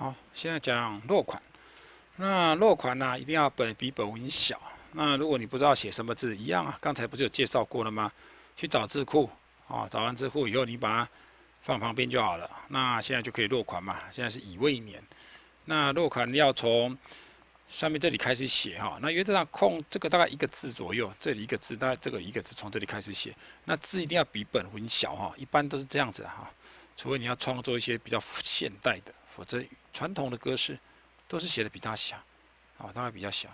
好，现在讲落款。那落款呢，一定要本比本文小。那如果你不知道写什么字，一样啊，刚才不是有介绍过了吗？去找字库，啊，找完字库以后，你把它放旁边就好了。那现在就可以落款嘛。现在是乙未年，那落款你要从上面这里开始写哈。那原则上空这个大概一个字左右，这里一个字，大概这个一个字从这里开始写。那字一定要比本文小哈，一般都是这样子哈。除非你要创作一些比较现代的，否则传统的格式都是写的比它小，啊，大概比较小。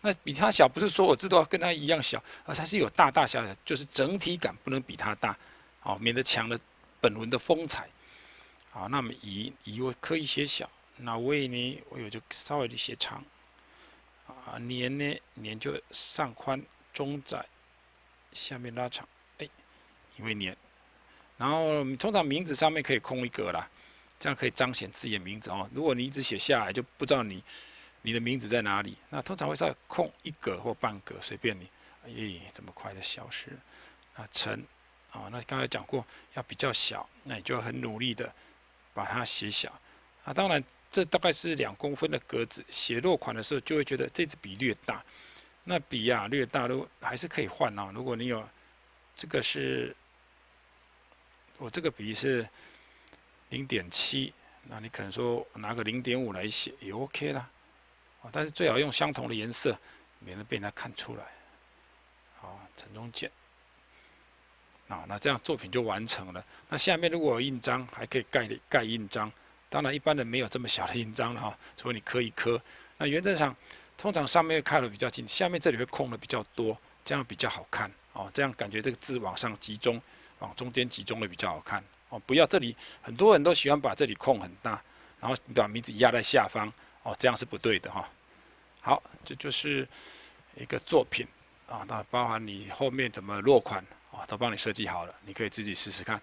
那比它小不是说我字都要跟它一样小，而它是有大大小小，就是整体感不能比它大，哦，免得抢了本文的风采。好，那么乙乙我可以写小，那未呢，我有就稍微的写长。啊，年呢年就上宽中窄，下面拉长，哎，因为年。然后通常名字上面可以空一格啦，这样可以彰显自己的名字哦。如果你一直写下来，就不知道你你的名字在哪里。那通常会稍微空一格或半格，随便你。咦，这么快的消失了？啊，陈，啊，那刚才讲过要比较小，那你就很努力的把它写小。啊，当然这大概是两公分的格子，写落款的时候就会觉得这支笔略大。那笔呀略大都还是可以换啊。如果你有这个是。我这个笔是零点七，那你可能说拿个零点五来写也 OK 啦，啊，但是最好用相同的颜色，免得被人家看出来。好，承中剑，啊，那这样作品就完成了。那下面如果有印章，还可以盖盖印章。当然，一般人没有这么小的印章了哈，除非你刻一刻。那原则上，通常上面会看的比较近，下面这里会空的比较多，这样比较好看。哦，这样感觉这个字往上集中。往中间集中的比较好看哦，不要这里很多人都喜欢把这里空很大，然后把名字压在下方哦，这样是不对的哈。好，这就是一个作品啊，那包含你后面怎么落款啊，都帮你设计好了，你可以自己试试看。